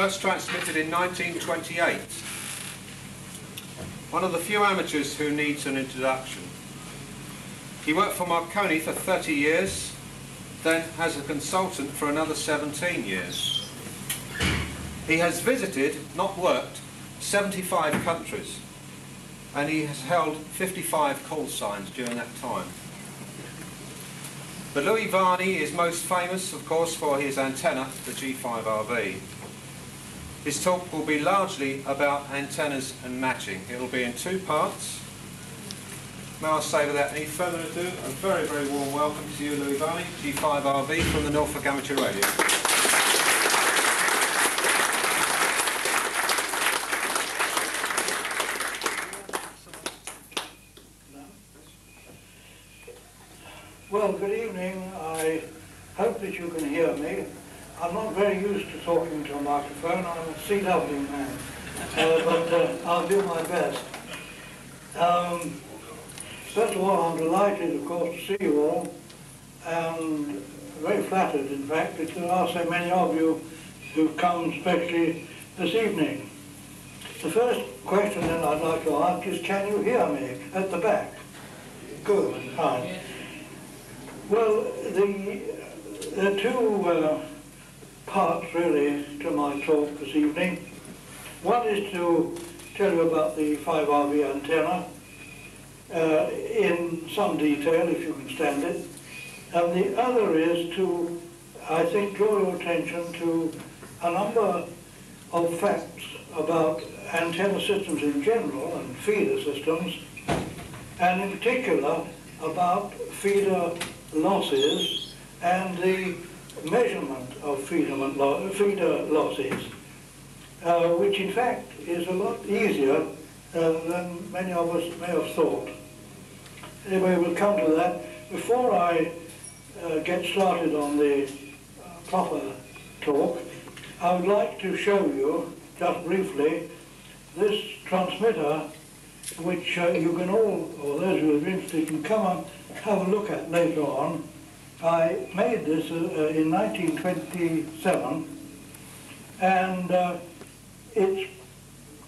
first transmitted in 1928. One of the few amateurs who needs an introduction. He worked for Marconi for 30 years, then as a consultant for another 17 years. He has visited, not worked, 75 countries, and he has held 55 call signs during that time. But Louis Varney is most famous, of course, for his antenna, the G5RV. His talk will be largely about antennas and matching. It will be in two parts. May I say without any further ado, a very, very warm welcome to you, Louis Varney, G5RV from the Norfolk Amateur Radio. Well, good evening. I hope that you can hear me. I'm not very used to talking to a microphone. I'm a CW man, uh, but uh, I'll do my best. Um, first of all, I'm delighted, of course, to see you all, and very flattered, in fact, that there are so many of you who've come especially this evening. The first question then I'd like to ask is, can you hear me at the back? Good, fine. Well, the, are two uh, parts really to my talk this evening. One is to tell you about the 5RV antenna uh, in some detail, if you can stand it. And the other is to, I think, draw your attention to a number of facts about antenna systems in general and feeder systems, and in particular about feeder losses and the measurement of feeder, lo feeder losses, uh, which in fact is a lot easier uh, than many of us may have thought. Anyway, we'll come to that. Before I uh, get started on the uh, proper talk, I would like to show you, just briefly, this transmitter which uh, you can all, or those who are interested, can come and have a look at later on. I made this uh, uh in 1927, and uh, it's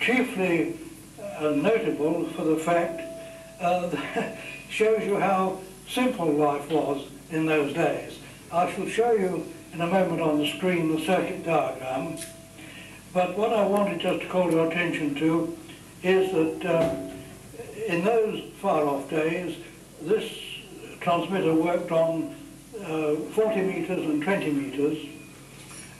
chiefly uh, notable for the fact uh, that shows you how simple life was in those days. I shall show you in a moment on the screen the circuit diagram, but what I wanted just to call your attention to is that uh, in those far-off days, this transmitter worked on uh, 40 metres and 20 metres,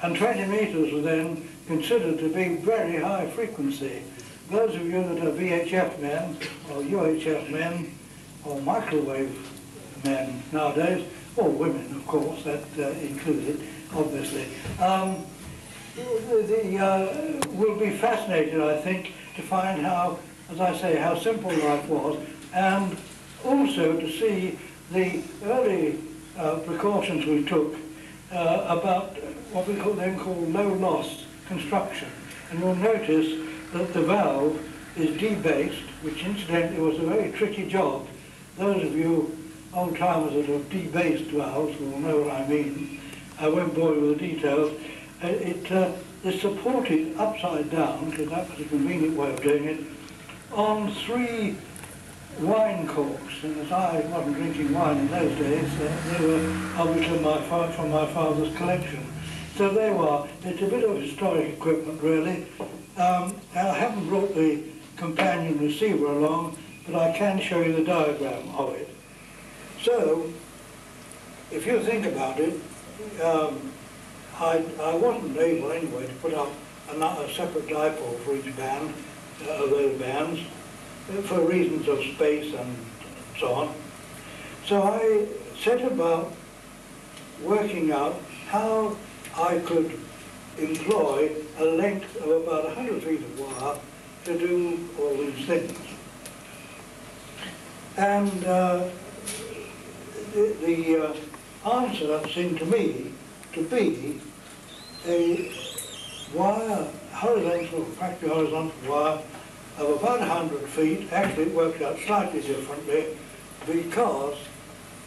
and 20 metres were then considered to be very high frequency. Those of you that are VHF men, or UHF men, or microwave men nowadays, or women, of course, that uh, included, obviously, um, the uh, will be fascinated, I think, to find how as I say, how simple life was, and also to see the early uh, precautions we took uh, about what we call, then call low loss construction. And you'll notice that the valve is debased, which incidentally was a very tricky job. Those of you old timers that have debased valves will know what I mean. I won't bore you with the details. Uh, it uh, is supported upside down, because that was a convenient way of doing it, on three wine corks, and as I wasn't drinking wine in those days, uh, they were obviously my from my father's collection. So they were. It's a bit of historic equipment, really. Um, I haven't brought the companion receiver along, but I can show you the diagram of it. So, if you think about it, um, I, I wasn't able anyway to put up a, a separate dipole for each band, uh, those bands for reasons of space and so on. So I set about working out how I could employ a length of about 100 feet of wire to do all these things. And uh, the, the uh, answer seemed to me to be a wire horizontal, factory horizontal wire of about 100 feet. Actually, worked out slightly differently because,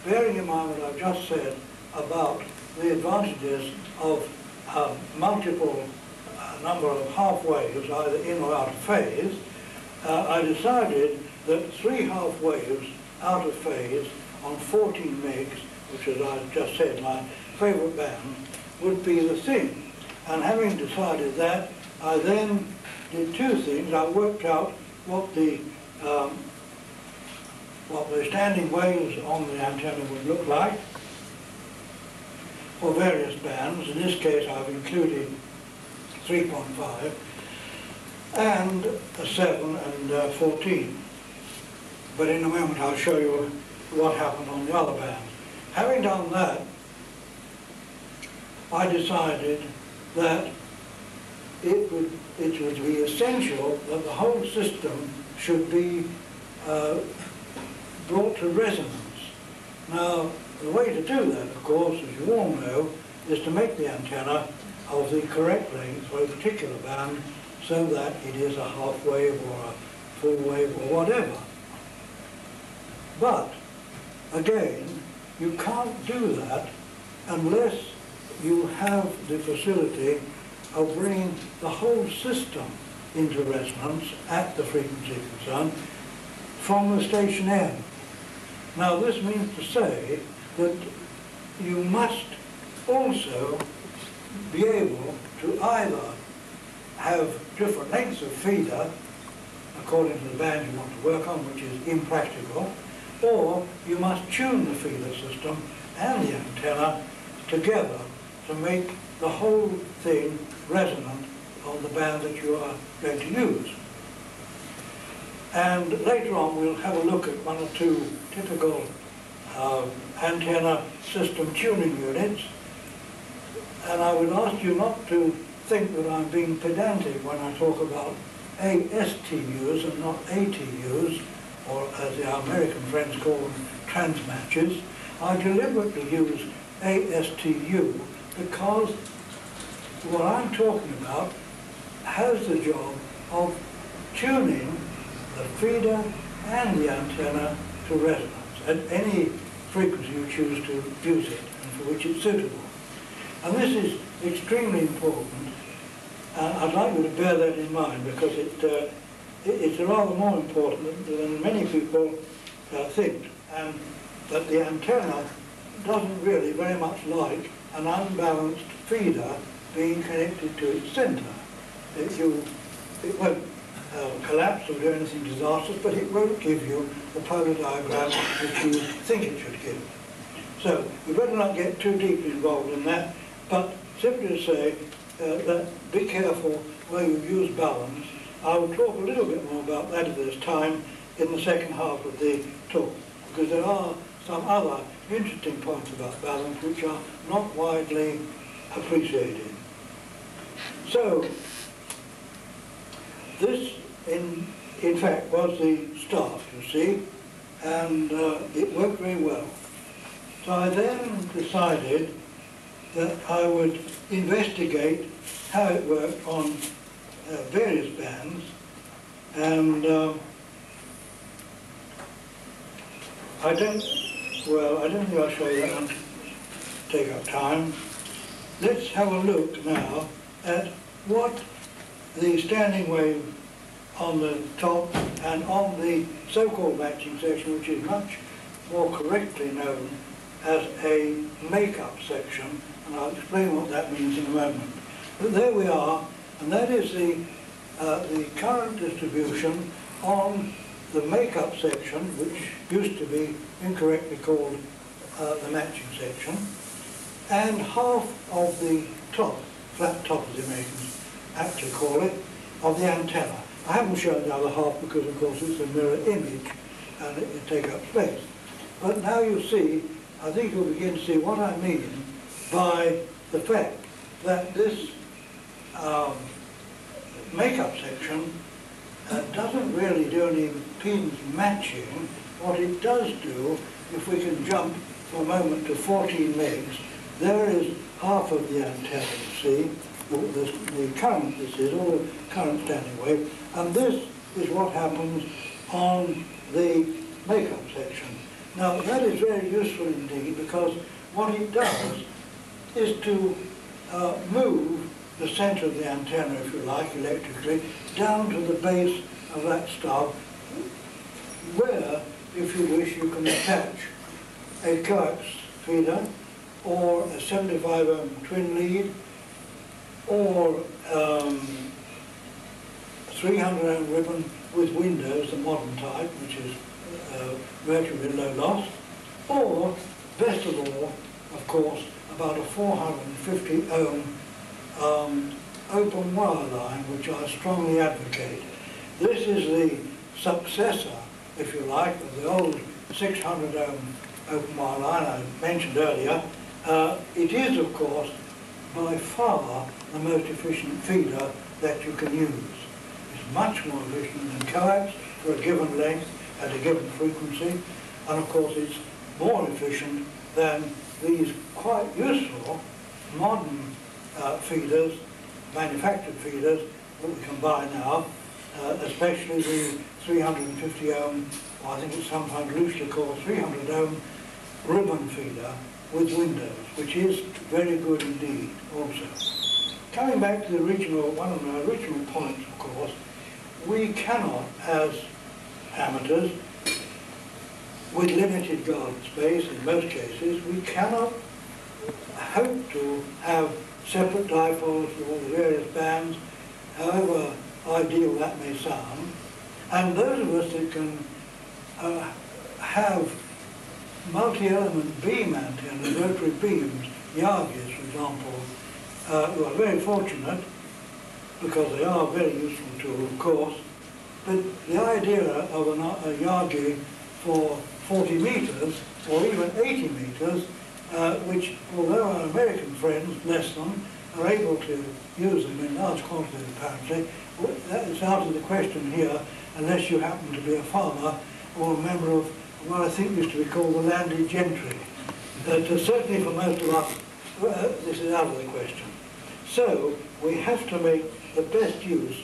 bearing in mind what I've just said about the advantages of uh, multiple uh, number of half waves, either in or out of phase, uh, I decided that three half waves out of phase on 14 megs, which as I just said, my favourite band, would be the thing. And having decided that, I then did two things. I worked out what the um, what the standing waves on the antenna would look like for various bands. In this case, I've included 3.5 and a 7 and uh, 14. But in a moment, I'll show you what happened on the other bands. Having done that, I decided that it would, it would be essential that the whole system should be uh, brought to resonance. Now, the way to do that, of course, as you all know, is to make the antenna of the correct length for a particular band so that it is a half wave or a full wave or whatever. But, again, you can't do that unless you have the facility of bringing the whole system into resonance at the frequency concerned from the station end. Now this means to say that you must also be able to either have different lengths of feeder according to the band you want to work on, which is impractical, or you must tune the feeder system and the antenna together to make the whole thing resonant on the band that you are going to use. And later on we'll have a look at one or two typical uh, antenna system tuning units. And I would ask you not to think that I'm being pedantic when I talk about ASTUs and not ATUs, or as our American friends call them, transmatches. I deliberately use ASTU because what I'm talking about has the job of tuning the feeder and the antenna to resonance at any frequency you choose to use it and for which it's suitable. And this is extremely important. And I'd like you to bear that in mind because it, uh, it it's rather more important than many people uh, think. And that the antenna doesn't really very much like an unbalanced feeder being connected to its centre. It, you, it won't uh, collapse or do anything disastrous, but it won't give you the polar diagram which you think it should give. So we better not get too deeply involved in that, but simply to say uh, that be careful where you use balance. I will talk a little bit more about that if there's time in the second half of the talk, because there are some other interesting points about balance which are not widely appreciated. So, this, in, in fact, was the start, you see, and uh, it worked very well. So I then decided that I would investigate how it worked on uh, various bands, and um, I don't, well, I don't think I'll show you that, take up time. Let's have a look now at what the standing wave on the top and on the so-called matching section, which is much more correctly known as a make-up section, and I'll explain what that means in a moment. But there we are, and that is the, uh, the current distribution on the make-up section, which used to be incorrectly called uh, the matching section, and half of the top flat top as the Americans actually call it, of the antenna. I haven't shown the other half because of course it's a mirror image and it will take up space. But now you see, I think you'll begin to see what I mean by the fact that this um, make-up section uh, doesn't really do any impedance matching. What it does do, if we can jump for a moment to 14 megs, there is half of the antenna, see, the, the current, this is all the current standing wave, and this is what happens on the makeup section. Now that is very useful indeed because what it does is to uh, move the centre of the antenna, if you like, electrically, down to the base of that stub, where, if you wish, you can attach a coax feeder or a 75 ohm twin lead or um, 300 ohm ribbon with windows, the modern type, which is uh, relatively low loss, or, best of all, of course, about a 450 ohm um, open wire line, which I strongly advocate. This is the successor, if you like, of the old 600 ohm open wire line I mentioned earlier. Uh, it is, of course, by far the most efficient feeder that you can use. It's much more efficient than coax for a given length at a given frequency, and of course it's more efficient than these quite useful modern uh, feeders, manufactured feeders that we can buy now, uh, especially the 350 ohm, or I think it's sometimes loosely called 300 ohm ribbon feeder with windows, which is very good indeed also. Coming back to the original, one of my original points, of course, we cannot, as amateurs, with limited garden space in most cases, we cannot hope to have separate dipoles for all the various bands, however ideal that may sound. And those of us that can uh, have multi-element beam antennas, rotary beams, Yagis for example, uh, very fortunate because they are a very useful too, of course. But the idea of an, a Yagi for 40 metres or even 80 metres, uh, which although our American friends, bless them, are able to use them in large quantities apparently, that is out of the question here unless you happen to be a farmer or a member of what I think used to be called the landed gentry. But uh, certainly for most of us, uh, this is out of the question. So we have to make the best use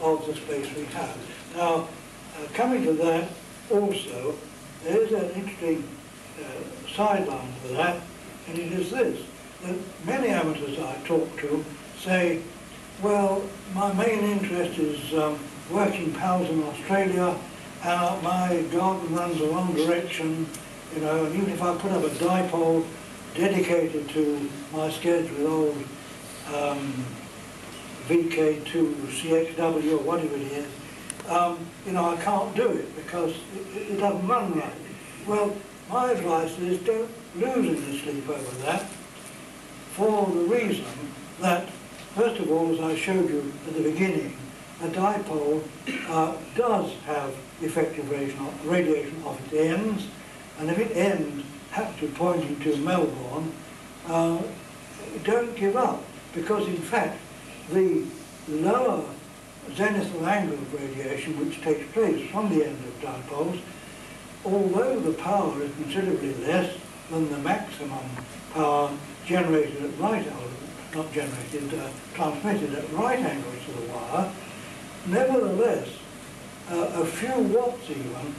of the space we have. Now, uh, coming to that also, there is an interesting uh, sideline to that, and it is this, that many amateurs I talk to say, well, my main interest is um, working pals in Australia, and my garden runs the wrong direction, you know, and even if I put up a dipole dedicated to my schedule, old um, VK2 CXW or whatever it is, um, you know, I can't do it because it, it doesn't run right. Well, my advice is don't lose any sleep over that for the reason that, first of all, as I showed you at the beginning, a dipole uh, does have effective radiation, off its ends, and if it ends happen to pointing to Melbourne, uh, don't give up, because in fact, the lower zenithal angle of radiation which takes place from the end of dipoles, although the power is considerably less than the maximum power generated at right angles, not generated, uh, transmitted at right angles to the wire, nevertheless, uh, a few watts even,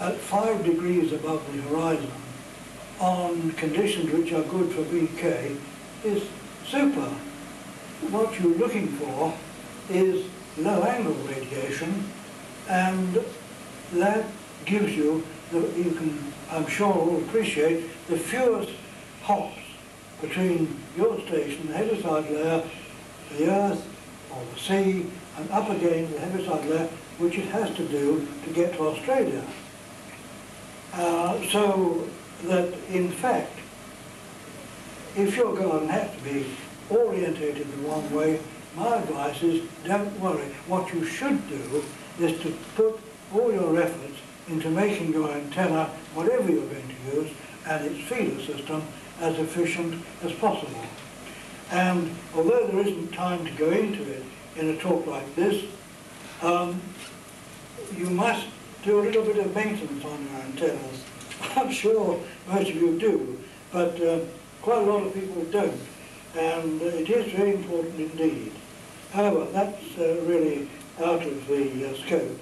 at five degrees above the horizon, on conditions which are good for VK, is super. What you're looking for is low angle radiation and that gives you, the, you can, I'm sure will appreciate, the fewest hops between your station, the heaviside layer, the earth or the sea, and up again the heaviside layer, which it has to do to get to Australia. Uh, so that in fact, if your garden has to be orientated the wrong way, my advice is don't worry. What you should do is to put all your efforts into making your antenna, whatever you're going to use, and its feeder system as efficient as possible. And although there isn't time to go into it in a talk like this, um, you must do a little bit of maintenance on your antennas. I'm sure most of you do, but uh, quite a lot of people don't. And it is very important indeed. However, that's uh, really out of the uh, scope.